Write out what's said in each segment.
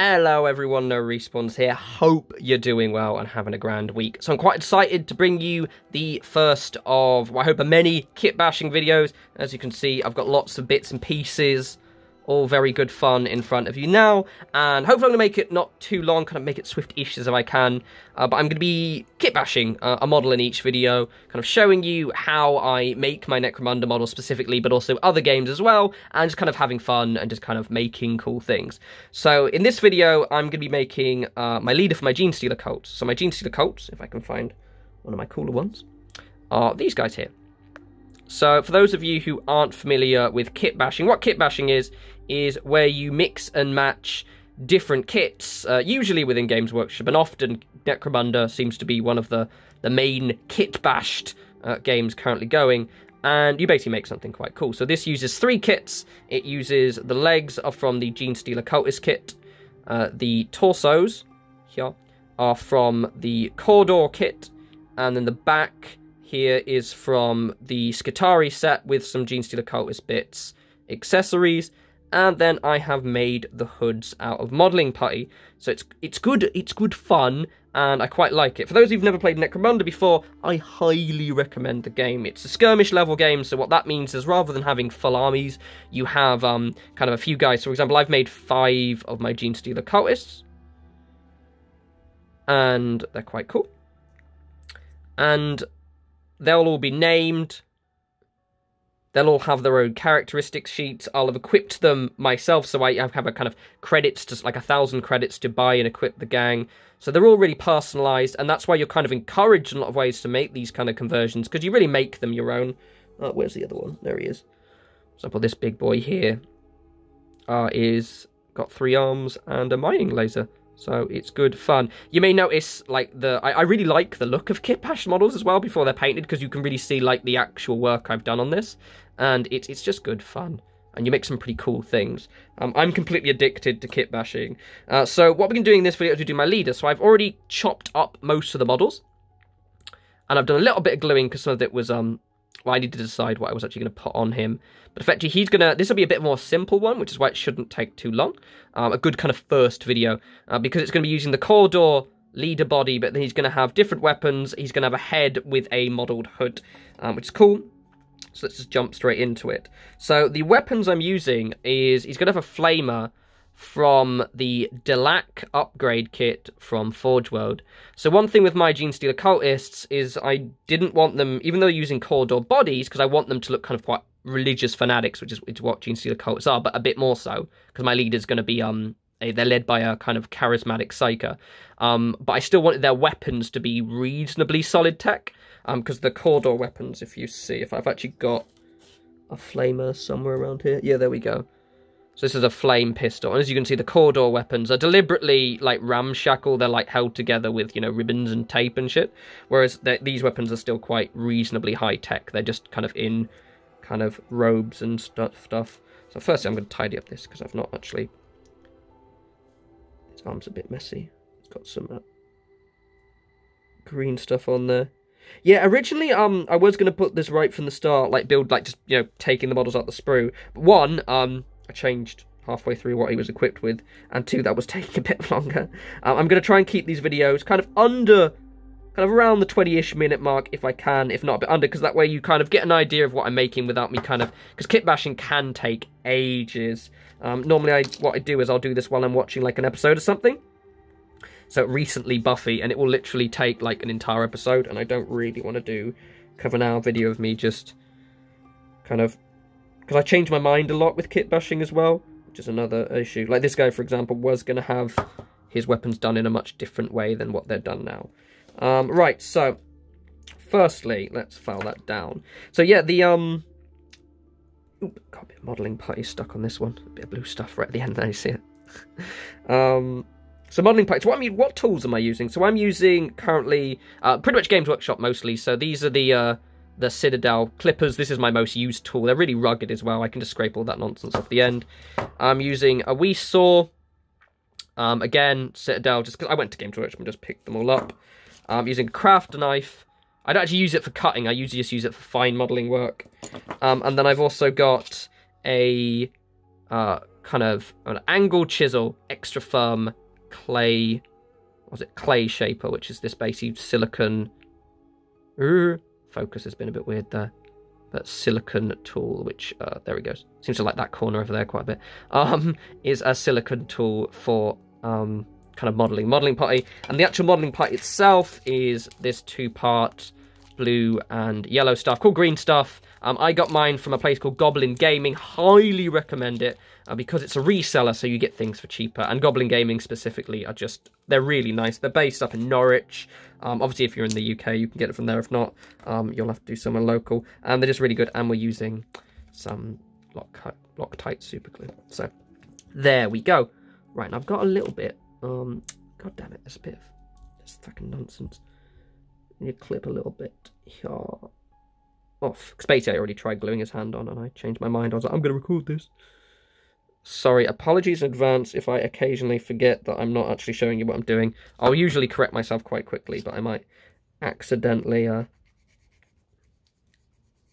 Hello everyone, No Respawns here. Hope you're doing well and having a grand week. So I'm quite excited to bring you the first of, well, I hope, many kit bashing videos. As you can see, I've got lots of bits and pieces all very good fun in front of you now. And hopefully I'm going to make it not too long, kind of make it swift-ish as I can. Uh, but I'm going to be kit bashing uh, a model in each video, kind of showing you how I make my Necromunda model specifically, but also other games as well, and just kind of having fun and just kind of making cool things. So in this video, I'm going to be making uh, my leader for my Genestealer cults. So my Genestealer cults, if I can find one of my cooler ones, are these guys here. So for those of you who aren't familiar with kit bashing, what kit bashing is, is where you mix and match different kits, uh, usually within Games Workshop, and often Necromunda seems to be one of the, the main kit bashed uh, games currently going, and you basically make something quite cool. So this uses three kits. It uses the legs are from the Genestealer Cultist kit, uh, the torsos here are from the Cawdor kit, and then the back here is from the Skitarii set with some Genestealer Cultist bits, accessories, and then I have made the hoods out of modelling putty. So it's it's good, it's good fun, and I quite like it. For those who've never played Necromunda before, I highly recommend the game. It's a skirmish level game, so what that means is rather than having full armies, you have um, kind of a few guys. For example, I've made five of my Genestealer Cultists, and they're quite cool. And they'll all be named They'll all have their own characteristics sheets. I'll have equipped them myself, so I have a kind of credits, to like a thousand credits to buy and equip the gang. So they're all really personalized, and that's why you're kind of encouraged in a lot of ways to make these kind of conversions, because you really make them your own. Oh, where's the other one? There he is. So for example, this big boy here uh, is got three arms and a mining laser. So it's good fun. You may notice like the I, I really like the look of kit bash models as well before they're painted because you can really see like the actual work I've done on this, and it's it's just good fun. And you make some pretty cool things. Um, I'm completely addicted to kit bashing. Uh, so what we're going to do in this video is we do my leader. So I've already chopped up most of the models. And I've done a little bit of gluing because some of it was um well, I need to decide what I was actually going to put on him. But effectively, he's going to, this will be a bit more simple one, which is why it shouldn't take too long. Um, a good kind of first video, uh, because it's going to be using the Cawdor leader body, but then he's going to have different weapons. He's going to have a head with a modelled hood, um, which is cool. So let's just jump straight into it. So the weapons I'm using is, he's going to have a flamer, from the Delaque upgrade kit from Forge World. So one thing with my Genestealer cultists is I didn't want them, even though they're using Cawdor bodies, because I want them to look kind of quite religious fanatics, which is, what Genestealer cultists are, but a bit more so, because my leader's going to be um they're led by a kind of charismatic psyker. Um, but I still wanted their weapons to be reasonably solid tech, um, because the Cawdor weapons, if you see, if I've actually got a flamer somewhere around here, yeah, there we go. So this is a flame pistol. And as you can see, the Cawdor weapons are deliberately, like, ramshackle. They're, like, held together with, you know, ribbons and tape and shit. Whereas these weapons are still quite reasonably high-tech. They're just kind of in kind of robes and stuff. stuff. So firstly, I'm going to tidy up this because I've not actually... His arm's a bit messy. It's got some uh, green stuff on there. Yeah, originally um I was gonna put this right from the start, like build like just you know taking the models out the sprue. But one um I changed halfway through what he was equipped with, and two, that was taking a bit longer. Uh, I'm going to try and keep these videos kind of under, kind of around the 20-ish minute mark if I can, if not a bit under, because that way you kind of get an idea of what I'm making without me kind of, because kit bashing can take ages. Um, normally, I what I do is I'll do this while I'm watching like an episode or something. So recently Buffy, and it will literally take like an entire episode, and I don't really want to do cover now video of me just kind of because I change my mind a lot with kit bashing as well, which is another issue. Like this guy, for example, was going to have his weapons done in a much different way than what they're done now. Um, right, so firstly, let's file that down. So yeah, the um, oop, got a bit of modelling putty stuck on this one. A bit of blue stuff right at the end. There you see it. um, so modelling putty. What I mean, what tools am I using? So I'm using currently uh, pretty much Games Workshop mostly. So these are the uh, the Citadel clippers. This is my most used tool. They're really rugged as well. I can just scrape all that nonsense off the end. I'm using a wee saw. Um, again, Citadel, just because I went to Games Workshop and just picked them all up. I'm using craft knife. I don't actually use it for cutting. I usually just use it for fine modelling work. Um, and then I've also got a uh, kind of an angle chisel, extra firm clay. Was it clay shaper, which is this basically silicon. Focus has been a bit weird there. But silicon tool, which uh, there he goes. Seems to like that corner over there quite a bit. Um, is a silicon tool for um kind of modeling, modeling putty, and the actual modeling putty itself is this two-part blue and yellow stuff called green stuff. Um, I got mine from a place called Goblin Gaming. Highly recommend it uh, because it's a reseller, so you get things for cheaper. And Goblin Gaming specifically are just they're really nice. They're based up in Norwich. Um, obviously, if you're in the UK, you can get it from there. If not, um, you'll have to do somewhere local. And they're just really good. And we're using some Lock Loctite super glue. So there we go. Right, and I've got a little bit. Um, God damn it, there's a bit of this fucking nonsense. You clip a little bit here off. Basically I already tried gluing his hand on and I changed my mind. I was like, I'm going to record this. Sorry, apologies in advance if I occasionally forget that I'm not actually showing you what I'm doing. I'll usually correct myself quite quickly, but I might accidentally, uh,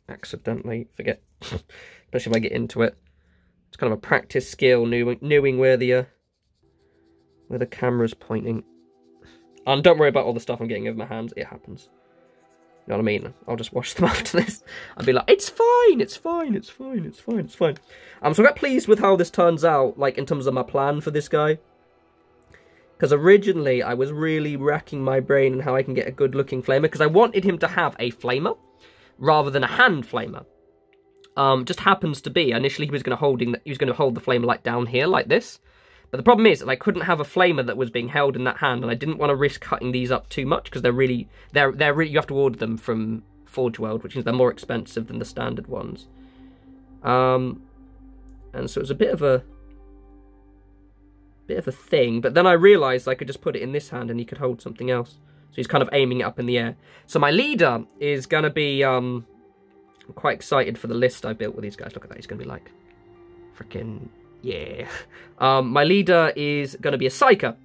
accidentally forget, especially if I get into it. It's kind of a practice skill, knowing, knowing where the, uh, where the camera's pointing. And don't worry about all the stuff I'm getting over my hands, it happens. You know what I mean? I'll just wash them after this. I'll be like, it's fine, it's fine, it's fine, it's fine, it's fine. Um, so I got pleased with how this turns out, like, in terms of my plan for this guy. Because originally, I was really racking my brain on how I can get a good-looking flamer, because I wanted him to have a flamer, rather than a hand flamer. Um, just happens to be, initially he was going to holding, he was going to hold the flamer, like, down here, like this. But the problem is that I couldn't have a flamer that was being held in that hand, and I didn't want to risk cutting these up too much because they're really they're they're really, you have to order them from Forge World, which means they're more expensive than the standard ones. Um, and so it was a bit of a bit of a thing. But then I realised I could just put it in this hand, and he could hold something else. So he's kind of aiming it up in the air. So my leader is gonna be um, I'm quite excited for the list I built with these guys. Look at that, he's gonna be like freaking yeah. Um, my leader is going to be a Psyker.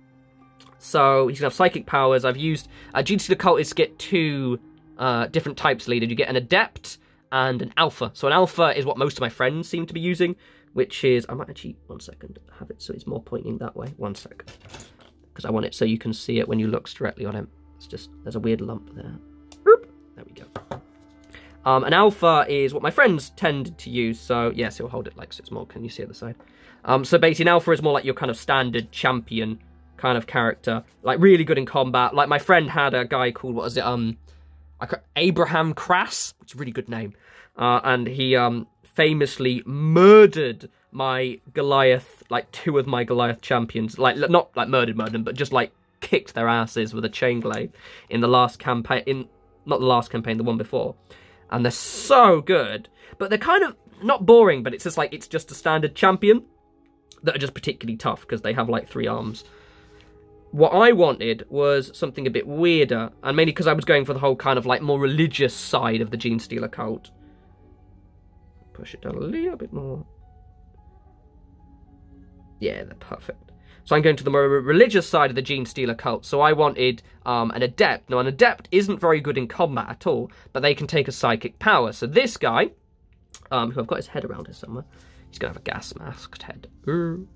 So he's going to have psychic powers. I've used... Uh, GT the Cultists get two uh, different types leader. You get an Adept and an Alpha. So an Alpha is what most of my friends seem to be using, which is... I might actually... One second. Have it so it's more pointing that way. One second. Because I want it so you can see it when you look directly on him. It's just... There's a weird lump there. Boop. There we go. Um, an alpha is what my friends tend to use, so yes, he'll hold it like so it's more. Can you see at the side? Um, so basically, an alpha is more like your kind of standard champion kind of character, like really good in combat. Like my friend had a guy called what was it? Um, Abraham Crass, which is a really good name, uh, and he um famously murdered my Goliath, like two of my Goliath champions, like not like murdered, murdered, but just like kicked their asses with a chain glaive in the last campaign. In not the last campaign, the one before and they're so good. But they're kind of not boring, but it's just like it's just a standard champion that are just particularly tough because they have like three arms. What I wanted was something a bit weirder, and mainly because I was going for the whole kind of like more religious side of the Genestealer cult. Push it down a little bit more. Yeah, they're perfect. So I'm going to the more religious side of the Genestealer cult. So I wanted um, an Adept. Now, an Adept isn't very good in combat at all, but they can take a psychic power. So this guy, um, who I've got his head around here somewhere, he's to have a gas masked head. Ooh.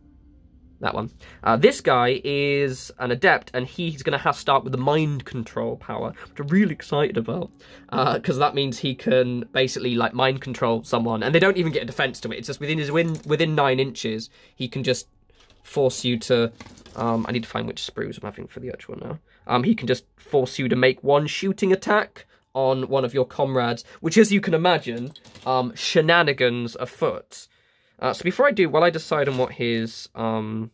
That one. Uh, this guy is an adept, and he's going to have to start with the mind control power, which I'm really excited about, because uh, that means he can basically like mind control someone, and they don't even get a defense to it. It's just within his win within nine inches, he can just force you to... Um, I need to find which sprues I'm having for the actual now. Um, he can just force you to make one shooting attack on one of your comrades, which, as you can imagine, um, shenanigans afoot. Uh, so before I do, while I decide on what his um,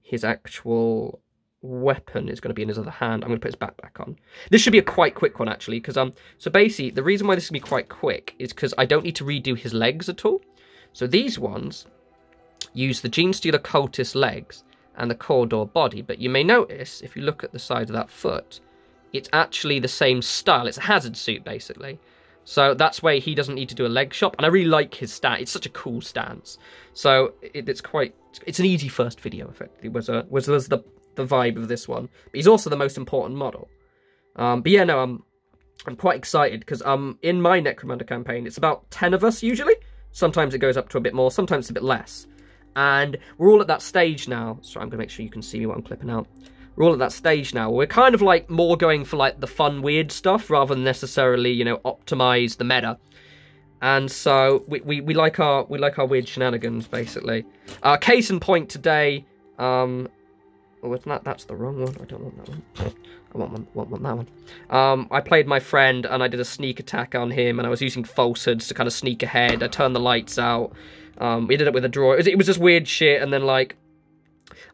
his actual weapon is going to be in his other hand, I'm going to put his backpack on. This should be a quite quick one, actually, because um, so basically, the reason why this is going to be quite quick is because I don't need to redo his legs at all. So these ones, use the Genestealer cultist legs and the Cawdor body, but you may notice, if you look at the side of that foot, it's actually the same style. It's a hazard suit, basically. So that's why he doesn't need to do a leg shop, and I really like his stance. It's such a cool stance. So it, it's quite, it's an easy first video, effectively, was, a, was, was the, the vibe of this one. But he's also the most important model. Um, but yeah, no, I'm, I'm quite excited, because um, in my Necromunda campaign, it's about 10 of us, usually. Sometimes it goes up to a bit more, sometimes it's a bit less. And we're all at that stage now. Sorry, I'm going to make sure you can see me what I'm clipping out. We're all at that stage now. We're kind of like more going for like the fun, weird stuff rather than necessarily, you know, optimize the meta. And so we, we, we like our we like our weird shenanigans basically. Uh, case in point today, um, Oh, it's not. That's the wrong one. I don't want that one. I want, one, want, want that one. Um, I played my friend and I did a sneak attack on him, and I was using falsehoods to kind of sneak ahead. I turned the lights out. Um, we did it with a draw. It was, it was just weird shit, and then like,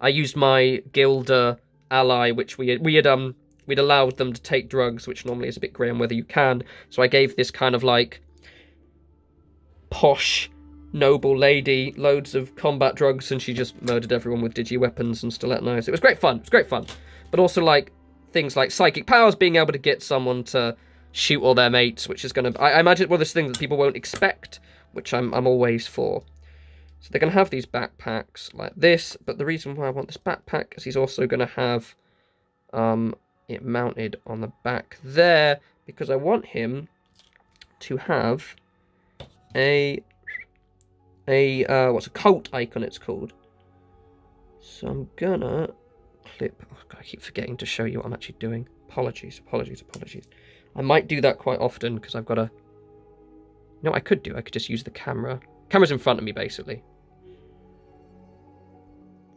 I used my Gilda ally, which we we had um we'd allowed them to take drugs, which normally is a bit grey on whether you can. So I gave this kind of like posh noble lady loads of combat drugs and she just murdered everyone with digi weapons and stiletto knives. It was great fun. It was great fun. But also like things like psychic powers, being able to get someone to shoot all their mates, which is going to... I imagine one of those things that people won't expect, which I'm, I'm always for. So they're going to have these backpacks like this, but the reason why I want this backpack is he's also going to have um, it mounted on the back there, because I want him to have a a, uh, what's a cult icon it's called. So I'm gonna clip, oh God, I keep forgetting to show you what I'm actually doing. Apologies, apologies, apologies. I might do that quite often because I've got a, no, I could do, I could just use the camera. Camera's in front of me, basically.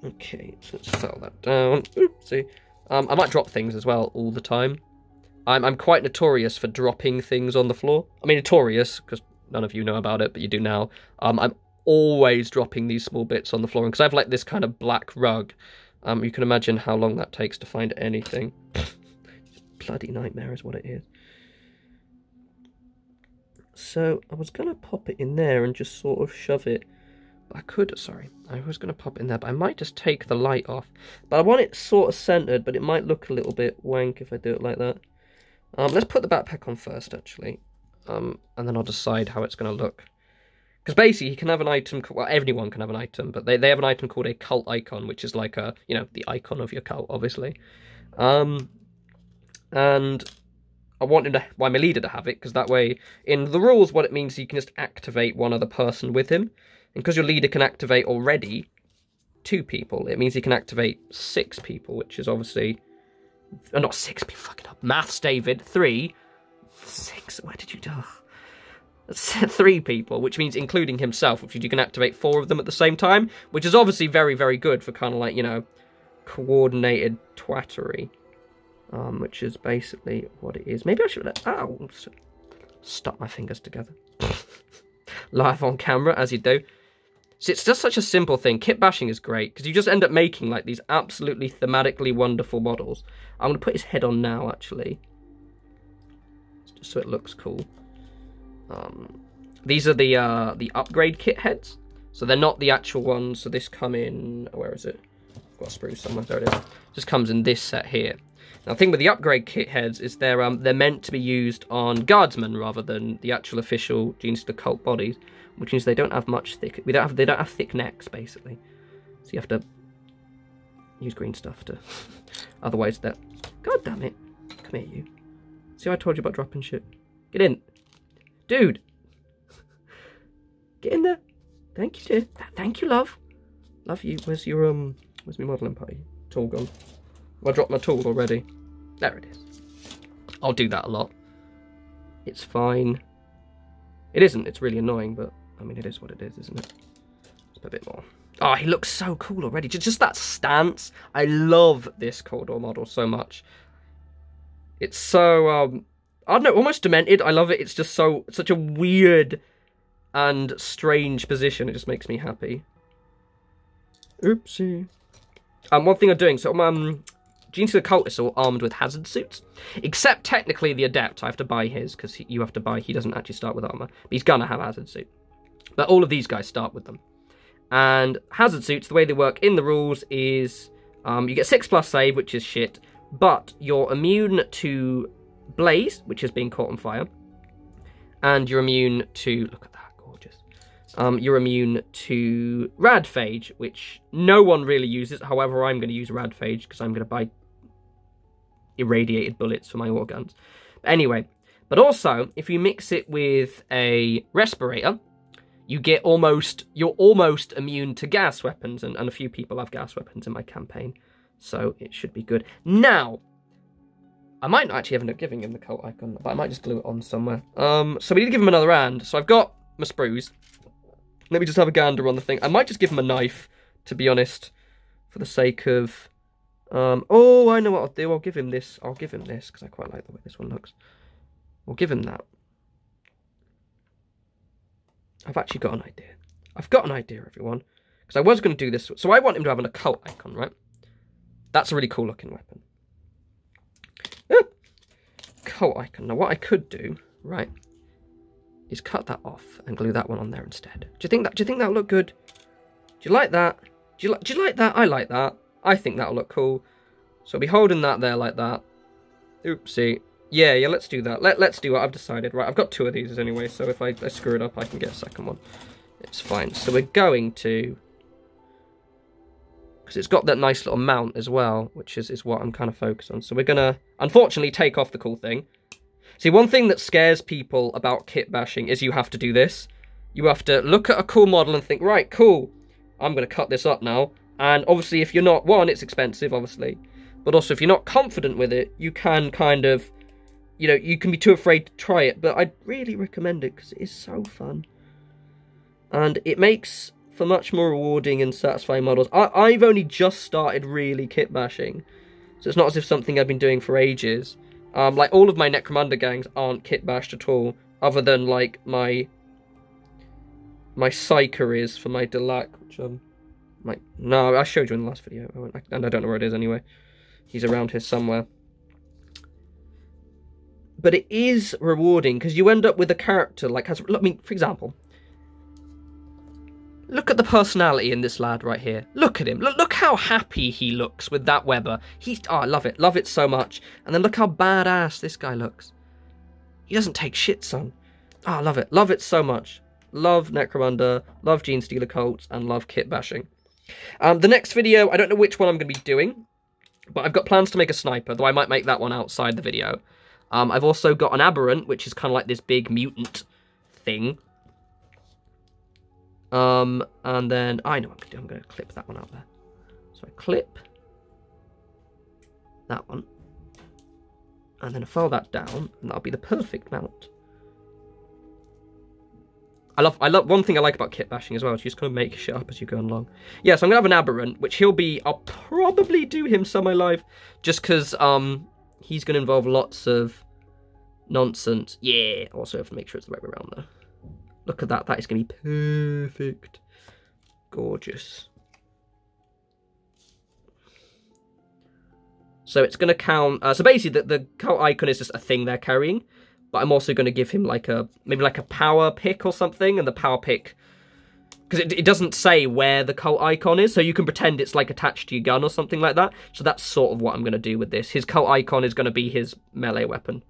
Okay, so let's settle that down. Oopsie. Um, I might drop things as well all the time. I'm, I'm quite notorious for dropping things on the floor. I mean, notorious, because none of you know about it, but you do now. Um, I'm always dropping these small bits on the floor. because I have like this kind of black rug, um, you can imagine how long that takes to find anything. bloody nightmare is what it is. So I was going to pop it in there and just sort of shove it. I could, sorry, I was going to pop in there, but I might just take the light off. But I want it sort of centered, but it might look a little bit wank if I do it like that. Um, let's put the backpack on first, actually. Um, and then I'll decide how it's going to look. Because basically, he can have an item. Well, anyone can have an item, but they, they have an item called a cult icon, which is like a you know the icon of your cult, obviously. Um, and I want him to, why my leader to have it, because that way, in the rules, what it means is you can just activate one other person with him, and because your leader can activate already two people, it means he can activate six people, which is obviously, uh, not six, be fucking up, maths, David, three, six. Where did you do? three people, which means including himself, which means you can activate four of them at the same time, which is obviously very, very good for kind of like, you know, coordinated twattery, um, which is basically what it is. Maybe I should, ow, stuck my fingers together. Live on camera, as you do. It's just such a simple thing. Kit bashing is great, because you just end up making, like, these absolutely thematically wonderful models. I'm going to put his head on now, actually. Just so it looks cool. Um, these are the uh, the upgrade kit heads. So they're not the actual ones. So this come in, where is it? I've got a spruce somewhere, there it is. Just comes in this set here. Now the thing with the upgrade kit heads is they're um, they're meant to be used on guardsmen rather than the actual official Genestealer cult bodies, which means they don't have much thick. We don't have they don't have thick necks basically. So you have to use green stuff to. Otherwise, that. God damn it! Come here, you. See, I told you about dropping shit. Get in. Dude. Get in there. Thank you, dear. Thank you, love. Love you. Where's your, um, where's my modelling putty? Tool gone. I dropped my tool already? There it is. I'll do that a lot. It's fine. It isn't. It's really annoying, but, I mean, it is what it is, isn't it? Just a bit more. Oh, he looks so cool already. Just, just that stance. I love this Cawdor model so much. It's so, um, I don't know, almost demented. I love it. It's just so such a weird and strange position. It just makes me happy. Oopsie. Um, one thing I'm doing, so um, Genestealer Cultist all armed with hazard suits. Except technically the Adept, I have to buy his, because you have to buy, he doesn't actually start with armor. But he's gonna have hazard suit. But all of these guys start with them. And hazard suits, the way they work in the rules is, um, you get 6 plus save, which is shit, but you're immune to Blaze, which is being caught on fire. And you're immune to... Look at that, gorgeous. Um, you're immune to Radphage, which no one really uses. However, I'm going to use Radphage because I'm going to buy irradiated bullets for my war guns. But anyway, but also, if you mix it with a Respirator, you get almost you're almost immune to gas weapons, and, and a few people have gas weapons in my campaign, so it should be good. Now, I might not actually end up giving him the cult icon, but I might just glue it on somewhere. Um, so we need to give him another hand. So I've got my sprues. Let me just have a gander on the thing. I might just give him a knife, to be honest, for the sake of... Um, oh, I know what I'll do. I'll give him this. I'll give him this, because I quite like the way this one looks. We'll give him that. I've actually got an idea. I've got an idea, everyone. Because I was going to do this. So I want him to have an occult icon, right? That's a really cool looking weapon. Ah! Cult icon. Now what I could do, right, is cut that off and glue that one on there instead. Do you think that do you think that'll look good? Do you like that? Do you like do you like that? I like that. I think that'll look cool. So I'll be holding that there like that. Oopsie. Yeah, yeah, let's do that. Let, let's do what I've decided. Right, I've got two of these anyway, so if I, I screw it up, I can get a second one. It's fine. So we're going to... Because it's got that nice little mount as well, which is, is what I'm kind of focused on. So we're going to, unfortunately, take off the cool thing. See, one thing that scares people about kit bashing is you have to do this. You have to look at a cool model and think, right, cool, I'm going to cut this up now. And obviously, if you're not, one, it's expensive, obviously. But also, if you're not confident with it, you can kind of you know, you can be too afraid to try it, but I'd really recommend it because it is so fun. And it makes for much more rewarding and satisfying models. I, have only just started really kit bashing, so it's not as if something I've been doing for ages. Um, like, all of my Necromunda gangs aren't kit bashed at all, other than, like, my... My Psyker is for my Delaque, which, um... My, no, I showed you in the last video, and I don't know where it is anyway. He's around here somewhere but it is rewarding because you end up with a character like has. I mean, for example, look at the personality in this lad right here. Look at him. Look, look how happy he looks with that Weber. He's oh, I love it, love it so much. And then look how badass this guy looks. He doesn't take shit, son. Oh, I love it, love it so much. Love Necromunda, love Genestealer cults, and love kit bashing. Um, the next video, I don't know which one I'm going to be doing, but I've got plans to make a sniper, though I might make that one outside the video. Um, I've also got an Aberrant, which is kind of like this big mutant thing. Um, and then, I know what I'm going to do. I'm going to clip that one out there. So I clip that one. And then I file that down, and that'll be the perfect mount. I love, I love, one thing I like about kit bashing as well is you just kind of make shit up as you go along. Yeah, so I'm to have an Aberrant, which he'll be, I'll probably do him semi-live, just because, um, he's to involve lots of nonsense. Yeah, also have to make sure it's the right way around though. Look at that, that is to be perfect. Gorgeous. So it's going to count, uh, so basically the, the cult icon is just a thing they're carrying, but I'm also going to give him like a, maybe like a power pick or something, and the power pick because it, it, doesn't say where the cult icon is, so you can pretend it's like attached to your gun or something like that. So that's sort of what I'm going to do with this. His cult icon is going to be his melee weapon,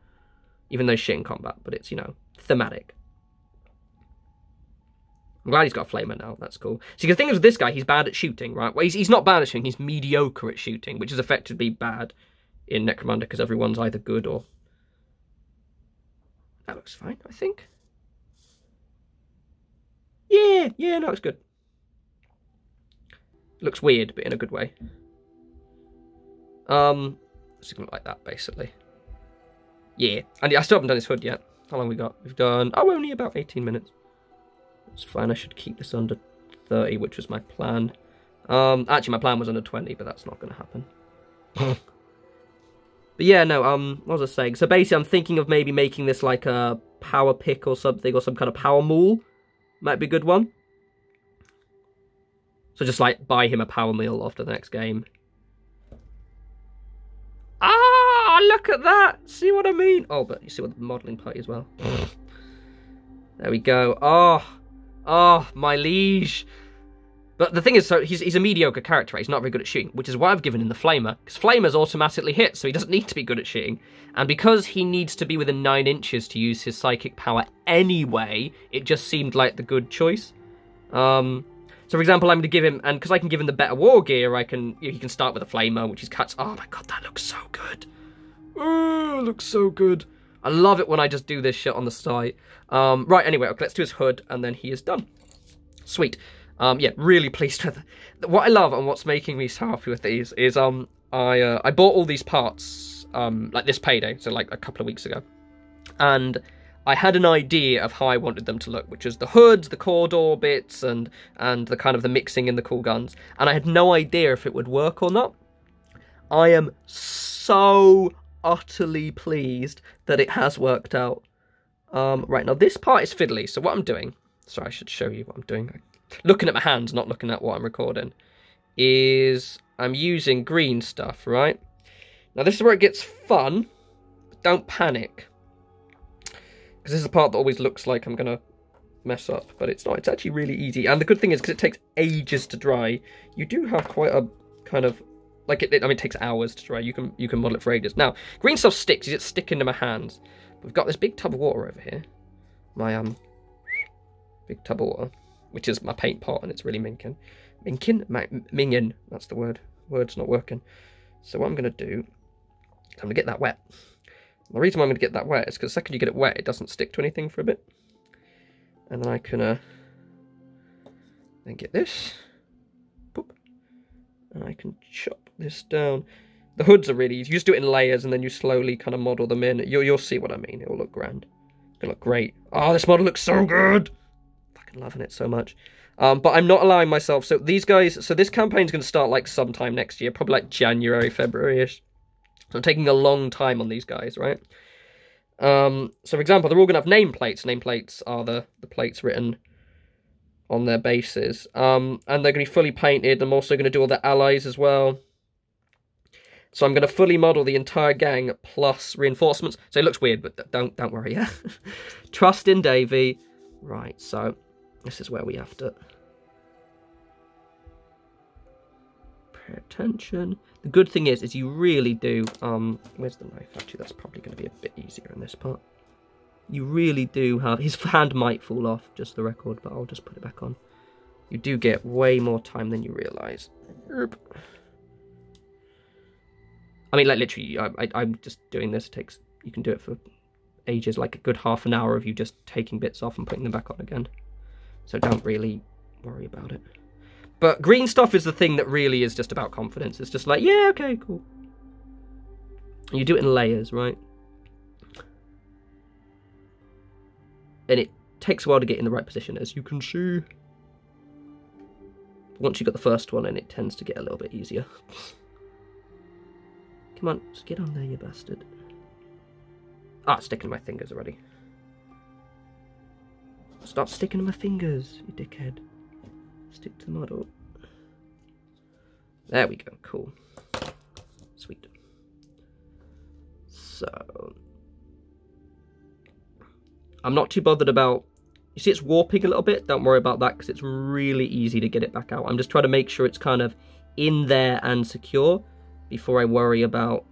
even though shit in combat, but it's, you know, thematic. I'm glad he's got a flamer now. That's cool. See, the thing is with this guy, he's bad at shooting, right? Well, he's, he's not bad at shooting. He's mediocre at shooting, which is effectively bad in Necromunda because everyone's either good or... That looks fine, I think. Yeah, yeah, no, it's good. Looks weird, but in a good way. Um, something like that, basically. Yeah, and I still haven't done this hood yet. How long we got? We've done, oh, only about 18 minutes. It's fine, I should keep this under 30, which was my plan. Um, actually, my plan was under 20, but that's not going to happen. but yeah, no, um, what was I saying? So basically, I'm thinking of maybe making this like a power pick or something, or some kind of power maul might be a good one. So just like buy him a power maul after the next game. Ah, look at that. See what I mean? Oh, but you see what the modelling putty as well. there we go. Oh, oh, my liege. But the thing is, so he's, he's a mediocre character. He's not very good at shooting, which is why I've given him the Flamer. Because Flamers automatically hit, so he doesn't need to be good at shooting. And because he needs to be within 9 inches to use his psychic power anyway, it just seemed like the good choice. Um, so for example, I'm going to give him, and because I can give him the better war gear, I can, you know, he can start with a Flamer, which is cuts. Oh my god, that looks so good. Oh, looks so good. I love it when I just do this shit on the site. Um, right, anyway, okay, let's do his hood, and then he is done. Sweet. Um, yeah, really pleased with it. What I love and what's making me so happy with these is um, I uh, I bought all these parts um, like this payday, so like a couple of weeks ago, and I had an idea of how I wanted them to look, which is the hoods, the Cawdor bits, and and the kind of the mixing in the cool guns, and I had no idea if it would work or not. I am so utterly pleased that it has worked out. Um, right now, this part is fiddly, so what I'm doing, sorry, I should show you what I'm doing. Looking at my hands, not looking at what I'm recording, is I'm using green stuff, right? Now, this is where it gets fun, don't panic. Because this is the part that always looks like I'm going to mess up, but it's not. It's actually really easy. And the good thing is, because it takes ages to dry, you do have quite a kind of like it, it, I mean, it takes hours to dry. You can you can model it for ages. Now, green stuff sticks. It's sticking to my hands. We've got this big tub of water over here. My um big tub of water, which is my paint pot, and it's really minkin. Minkin? Mingin. That's the word. Word's not working. So what I'm going to do, I'm going to get that wet. The reason why I'm going to get that wet is because the second you get it wet, it doesn't stick to anything for a bit. And then I can uh, then get this. Boop. And I can chop this down. The hoods are really easy. You just do it in layers and then you slowly kind of model them in. You'll, you'll see what I mean. It'll look grand. It'll look great. Oh, this model looks so good. Fucking loving it so much. Um, but I'm not allowing myself. So these guys, so this campaign's going to start like sometime next year, probably like January, February-ish. So I'm taking a long time on these guys, right? Um, so for example, they're all going to have nameplates. Nameplates are the, the plates written on their bases. Um, and they're going to be fully painted. I'm also going to do all the allies as well. So I'm going to fully model the entire gang plus reinforcements. So it looks weird, but don't don't worry, yeah? Trust in Davy. Right, so this is where we have to pay attention. The good thing is, is you really do, um, where's the knife? Actually, that's probably going to be a bit easier in this part. You really do have, his hand might fall off, just the record, but I'll just put it back on. You do get way more time than you realise. I mean, like, literally, I, I'm just doing this, it takes, you can do it for ages, like a good half an hour of you just taking bits off and putting them back on again. So don't really worry about it. But green stuff is the thing that really is just about confidence. It's just like, yeah, okay, cool. You do it in layers, right? And it takes a while to get in the right position, as you can see. Once you've got the first one, and it tends to get a little bit easier. Come on, just get on there, you bastard. Ah, sticking my fingers already. Stop sticking to my fingers, you dickhead. Stick to the model. There we go, cool. Sweet. So... I'm not too bothered about... You see it's warping a little bit? Don't worry about that because it's really easy to get it back out. I'm just trying to make sure it's kind of in there and secure before I worry about...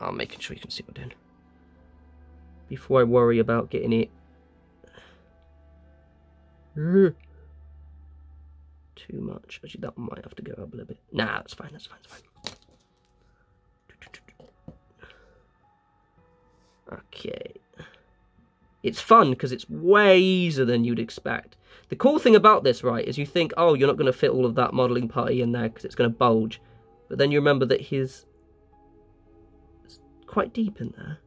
I'm making sure you can see what I'm doing. Before I worry about getting it too much. Actually, that one might have to go up a little bit. Nah, that's fine, that's fine, that's fine. Okay. It's fun because it's way easier than you'd expect. The cool thing about this, right, is you think, oh, you're not going to fit all of that modelling putty in there because it's going to bulge. But then you remember that his... It's quite deep in there.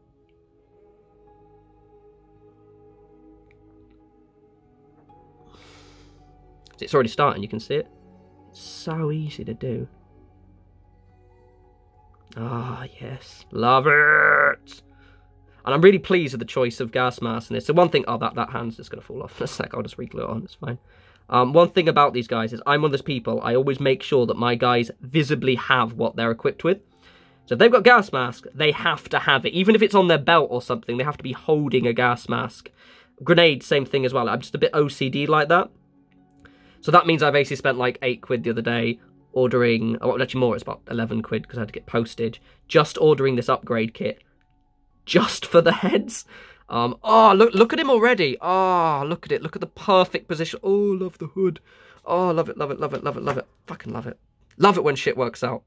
It's already starting, you can see it. It's so easy to do. Ah, yes. Love it! And I'm really pleased with the choice of gas mask in this. So one thing, oh, that, that hand's just going to fall off in a sec. I'll just reglue it on, it's fine. Um, one thing about these guys is I'm one of those people, I always make sure that my guys visibly have what they're equipped with. So if they've got gas mask, they have to have it. Even if it's on their belt or something, they have to be holding a gas mask. Grenade, same thing as well. I'm just a bit OCD like that. So that means I basically spent like 8 quid the other day ordering, oh, actually more, it's about 11 quid because I had to get postage, just ordering this upgrade kit just for the heads. Um, oh, look, look at him already. Oh, look at it. Look at the perfect position. Oh, love the hood. Oh, love it, love it, love it, love it, love it. Fucking love it. Love it when shit works out.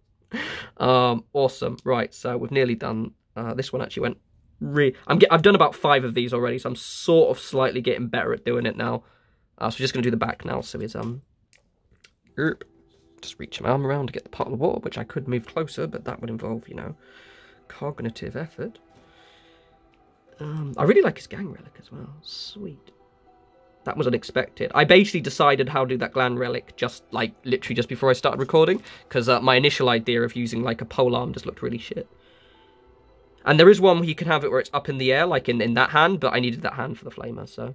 um, awesome. Right, so we've nearly done. Uh, this one actually went re. I'm get, I've done about five of these already, so I'm sort of slightly getting better at doing it now. Uh, so we're just going to do the back now. So he's, um, erp, just reach my arm around to get the pot of the water, which I could move closer, but that would involve, you know, cognitive effort. Um, I really like his gang relic as well. Sweet. That was unexpected. I basically decided how to do that gang relic just, like, literally just before I started recording, because uh, my initial idea of using, like, a pole arm just looked really shit. And there is one where you can have it where it's up in the air, like in, in that hand, but I needed that hand for the flamer, so.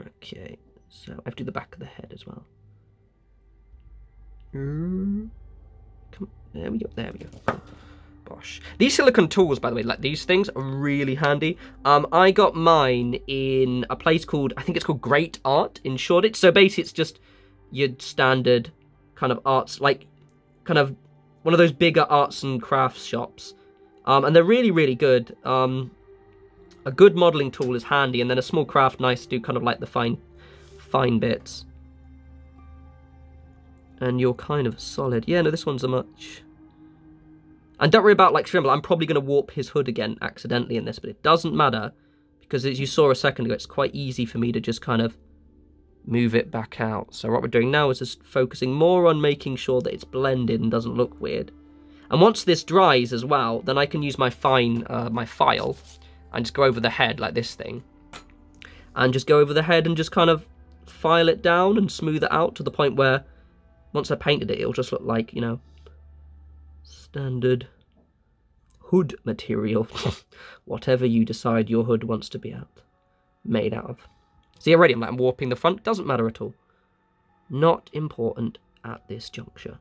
Okay, so I have to do the back of the head as well. Mm. Come, there we go, there we go. Bosh. These silicon tools, by the way, like these things are really handy. Um, I got mine in a place called, I think it's called Great Art in Shoreditch. So basically it's just your standard kind of arts, like kind of one of those bigger arts and crafts shops. Um, and they're really, really good. Um, a good modelling tool is handy, and then a small craft nice to do kind of like the fine, fine bits. And you're kind of solid. Yeah, no, this one's a much and don't worry about like Shrimble, I'm probably going to warp his hood again accidentally in this, but it doesn't matter. Because as you saw a second ago, it's quite easy for me to just kind of move it back out. So what we're doing now is just focusing more on making sure that it's blended and doesn't look weird. And once this dries as well, then I can use my fine, uh, my file, and just go over the head like this thing. And just go over the head and just kind of file it down and smooth it out to the point where once I painted it, it'll just look like, you know, standard hood material. Whatever you decide your hood wants to be out, made out of. See, already I'm, like, I'm warping the front. Doesn't matter at all. Not important at this juncture.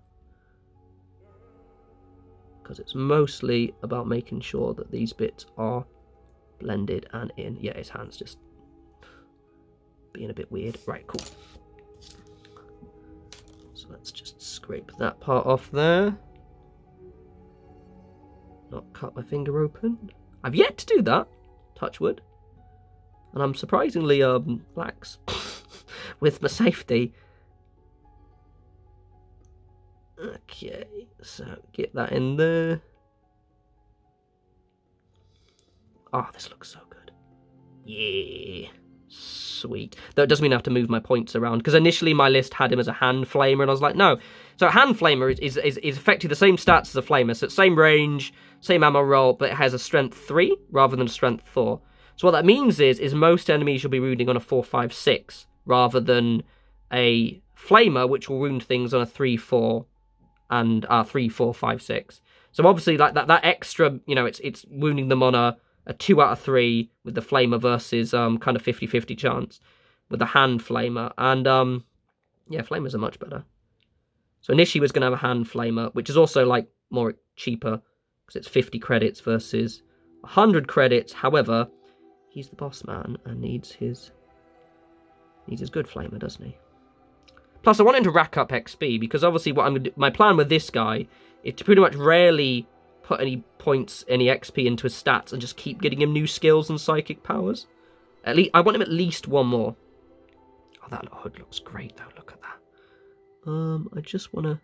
Because it's mostly about making sure that these bits are blended and in. Yeah, his hand's just being a bit weird. Right, cool. So let's just scrape that part off there not cut my finger open. I've yet to do that, touch wood. And I'm surprisingly um lax with my safety. Okay, so get that in there. Oh, this looks so good. Yeah. Sweet. Though it doesn't mean I have to move my points around, because initially my list had him as a hand flamer, and I was like, no. So a hand flamer is, is, is, is effectively the same stats as a flamer, so same range, same ammo roll, but it has a strength 3 rather than a strength 4. So what that means is, is most enemies you'll be wounding on a 4, 5, 6, rather than a flamer, which will wound things on a 3, 4, and uh, 3, 4, 5, 6. So obviously, like that, that extra, you know, it's it's wounding them on a a two out of three with the flamer versus um kind of 50-50 chance with the hand flamer. And um yeah, flamers are much better. So Nishi was gonna have a hand flamer, which is also like more cheaper because it's 50 credits versus 100 credits. However, he's the boss man and needs his needs his good flamer, doesn't he? Plus, I want him to rack up XP because obviously, what I'm do, my plan with this guy is to pretty much rarely put any points, any XP into his stats and just keep getting him new skills and psychic powers. At least I want him at least one more. Oh, that hood looks great though. Look at that. Um, I just want to.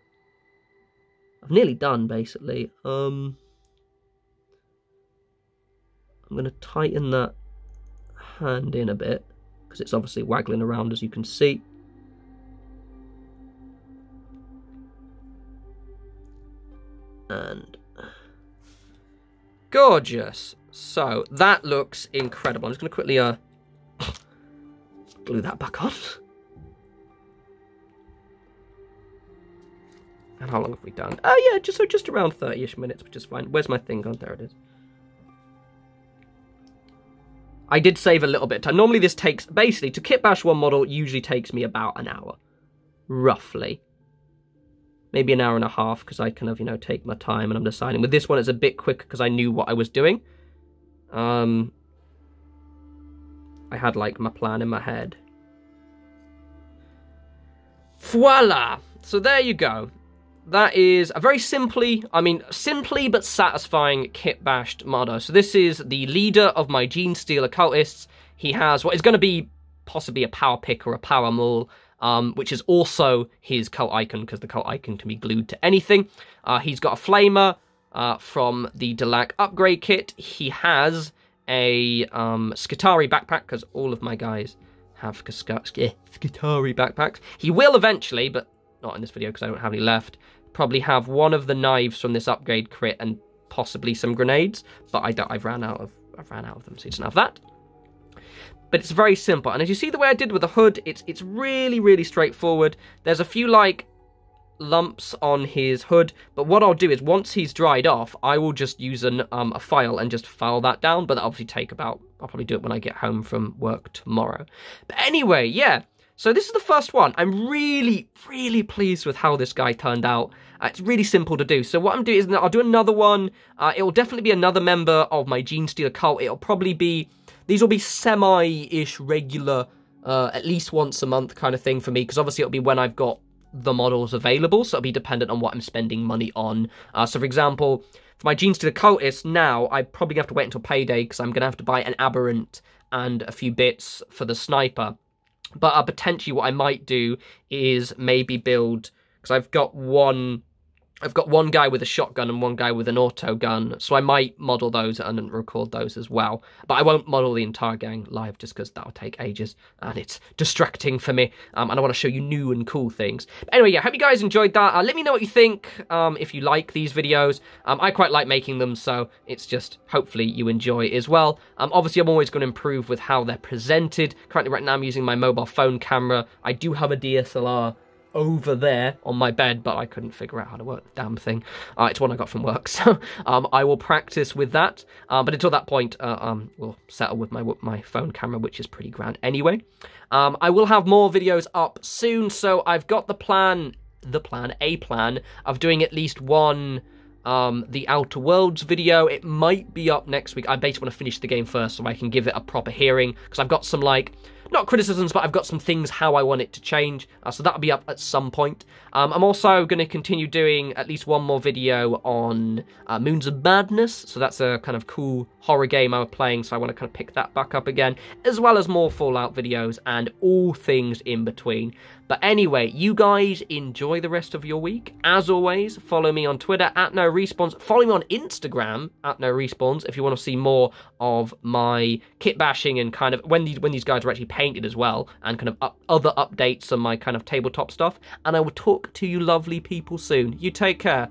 I've nearly done basically. Um, I'm going to tighten that hand in a bit because it's obviously waggling around as you can see. And Gorgeous. So, that looks incredible. I'm just going to quickly uh, glue that back on. And how long have we done? Oh yeah, just so just around 30-ish minutes, which is fine. Where's my thing gone? There it is. I did save a little bit of. Normally this takes, basically, to kit bash one model usually takes me about an hour. Roughly maybe an hour and a half because I kind of, you know, take my time and I'm deciding. With this one, it's a bit quicker because I knew what I was doing. Um, I had like my plan in my head. Voila! So there you go. That is a very simply, I mean, simply but satisfying kit bashed modder. So this is the leader of my Genestealer cultists. He has what is going to be possibly a power pick or a power maul um, which is also his cult icon because the cult icon can be glued to anything. Uh, he's got a flamer uh, from the Delaque upgrade kit. He has a um, Skitarii backpack because all of my guys have Skitarii backpacks. He will eventually, but not in this video because I don't have any left. Probably have one of the knives from this upgrade crit and possibly some grenades, but I. I've ran out of. I've ran out of them, so he doesn't have that. But it's very simple, and as you see the way I did with the hood, it's it's really really straightforward. There's a few like lumps on his hood, but what I'll do is once he's dried off, I will just use an, um, a file and just file that down, but that'll obviously take about, I'll probably do it when I get home from work tomorrow. But anyway, yeah, so this is the first one. I'm really, really pleased with how this guy turned out. Uh, it's really simple to do. So what I'm doing is I'll do another one. Uh, it will definitely be another member of my Genestealer cult. It'll probably be, these will be semi-ish regular, uh, at least once a month kind of thing for me, because obviously it'll be when I've got the models available, so it'll be dependent on what I'm spending money on. Uh, so, for example, for my Genestealer Cultist, now I probably have to wait until payday because I'm going to have to buy an Aberrant and a few bits for the Sniper. But uh, potentially, what I might do is maybe build because I've got one I've got one guy with a shotgun and one guy with an auto gun, so I might model those and record those as well. But I won't model the entire gang live just because that'll take ages and it's distracting for me. Um, and I want to show you new and cool things. But anyway, yeah, hope you guys enjoyed that. Uh, let me know what you think um, if you like these videos. Um, I quite like making them, so it's just hopefully you enjoy as well. Um, obviously, I'm always going to improve with how they're presented. Currently, right now, I'm using my mobile phone camera. I do have a DSLR over there on my bed, but I couldn't figure out how to work the damn thing. Uh, it's one I got from work, so um, I will practice with that. Um, but until that point, uh, um, we'll settle with my my phone camera, which is pretty grand anyway. Um, I will have more videos up soon, so I've got the plan, the plan, a plan of doing at least one. Um, the Outer Worlds video. It might be up next week. I basically want to finish the game first so I can give it a proper hearing because I've got some like not criticisms, but I've got some things how I want it to change. Uh, so that'll be up at some point. Um, I'm also going to continue doing at least one more video on uh, Moons of Madness. So that's a kind of cool horror game I was playing. So I want to kind of pick that back up again, as well as more Fallout videos and all things in between. But anyway, you guys enjoy the rest of your week. As always, follow me on Twitter at no respawns. Follow me on Instagram at no respawns if you want to see more of my kit bashing and kind of when these when these guys are actually painted as well, and kind of up, other updates on my kind of tabletop stuff. And I will talk to you lovely people soon. You take care.